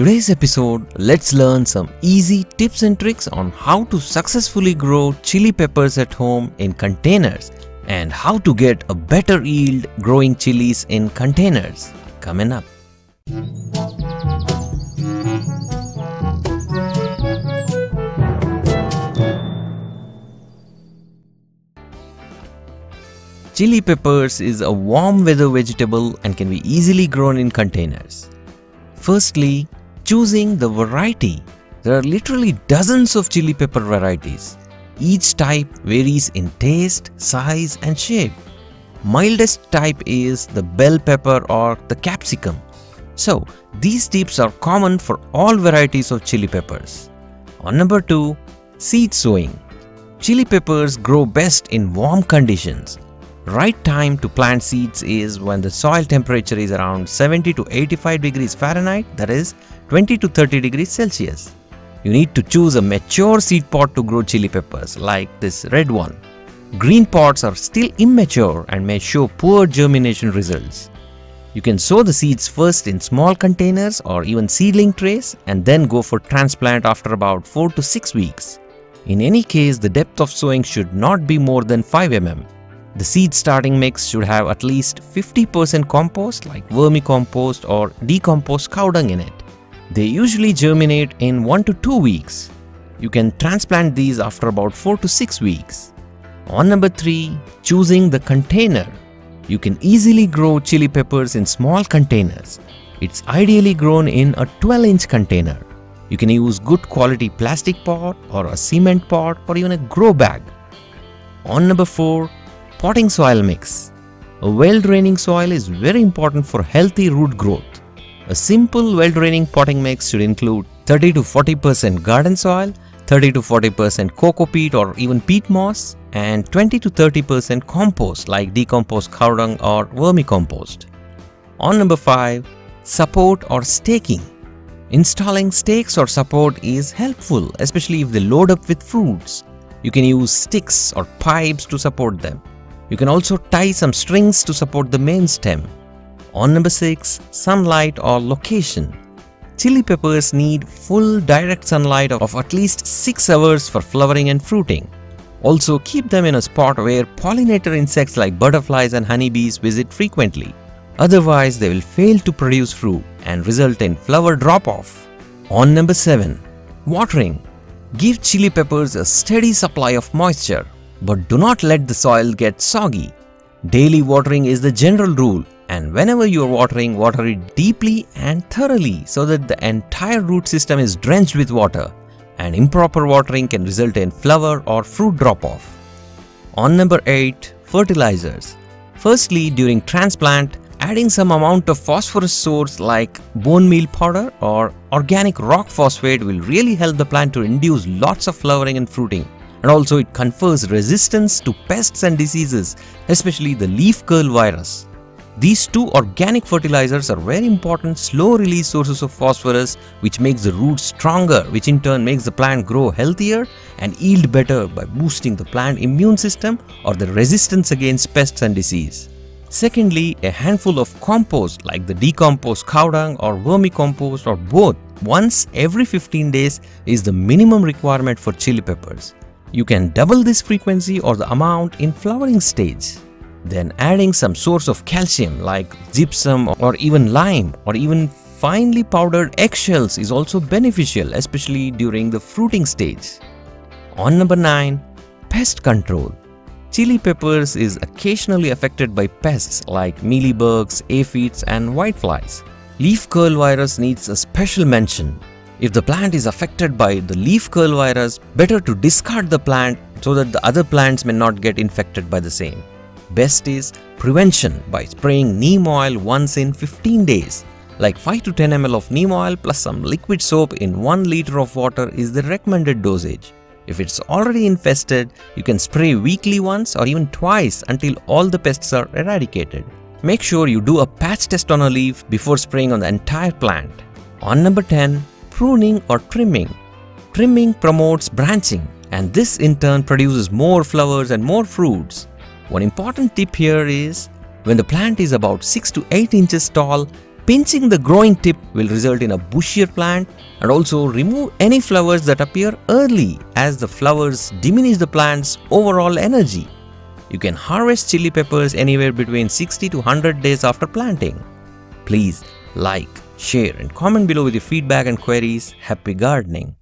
today's episode, let's learn some easy tips and tricks on how to successfully grow chili peppers at home in containers and how to get a better yield growing chilies in containers. Coming up. Chili peppers is a warm weather vegetable and can be easily grown in containers. Firstly, choosing the variety. There are literally dozens of chili pepper varieties. Each type varies in taste, size and shape. Mildest type is the bell pepper or the capsicum. So, these tips are common for all varieties of chili peppers. On number 2, seed sowing. Chili peppers grow best in warm conditions Right time to plant seeds is when the soil temperature is around 70 to 85 degrees Fahrenheit that is 20 to 30 degrees Celsius. You need to choose a mature seed pod to grow chili peppers like this red one. Green pods are still immature and may show poor germination results. You can sow the seeds first in small containers or even seedling trays and then go for transplant after about 4 to 6 weeks. In any case, the depth of sowing should not be more than 5 mm. The seed starting mix should have at least 50% compost like vermicompost or decomposed cow dung in it. They usually germinate in 1 to 2 weeks. You can transplant these after about 4 to 6 weeks. On number 3, choosing the container. You can easily grow chili peppers in small containers. It's ideally grown in a 12 inch container. You can use good quality plastic pot or a cement pot or even a grow bag. On number 4, Potting soil mix. A well-draining soil is very important for healthy root growth. A simple well-draining potting mix should include 30 to 40% garden soil, 30 to 40% coco peat or even peat moss, and 20 to 30% compost like decomposed cow dung or vermicompost. On number 5, support or staking. Installing stakes or support is helpful, especially if they load up with fruits. You can use sticks or pipes to support them. You can also tie some strings to support the main stem. On number 6, sunlight or location. Chili peppers need full direct sunlight of at least 6 hours for flowering and fruiting. Also keep them in a spot where pollinator insects like butterflies and honeybees visit frequently. Otherwise they will fail to produce fruit and result in flower drop-off. On number 7. Watering. Give chili peppers a steady supply of moisture but do not let the soil get soggy. Daily watering is the general rule and whenever you are watering, water it deeply and thoroughly so that the entire root system is drenched with water and improper watering can result in flower or fruit drop-off. On number 8, fertilizers. Firstly, during transplant, adding some amount of phosphorus source like bone meal powder or organic rock phosphate will really help the plant to induce lots of flowering and fruiting and also it confers resistance to pests and diseases, especially the leaf curl virus. These two organic fertilizers are very important slow release sources of phosphorus which makes the roots stronger which in turn makes the plant grow healthier and yield better by boosting the plant immune system or the resistance against pests and disease. Secondly, a handful of compost like the decomposed cow dung or vermicompost or both once every 15 days is the minimum requirement for chili peppers. You can double this frequency or the amount in flowering stage. Then adding some source of calcium like gypsum or even lime or even finely powdered eggshells is also beneficial especially during the fruiting stage. On number 9, pest control. Chili peppers is occasionally affected by pests like mealybugs, aphids and whiteflies. Leaf curl virus needs a special mention if the plant is affected by the leaf curl virus, better to discard the plant so that the other plants may not get infected by the same. Best is prevention by spraying neem oil once in 15 days. Like 5 to 10 ml of neem oil plus some liquid soap in 1 liter of water is the recommended dosage. If it's already infested, you can spray weekly once or even twice until all the pests are eradicated. Make sure you do a patch test on a leaf before spraying on the entire plant. On number 10, pruning or trimming. Trimming promotes branching and this in turn produces more flowers and more fruits. One important tip here is when the plant is about 6 to 8 inches tall, Pinching the growing tip will result in a bushier plant and also remove any flowers that appear early as the flowers diminish the plant's overall energy. You can harvest chili peppers anywhere between 60 to 100 days after planting. Please like, share and comment below with your feedback and queries. Happy gardening!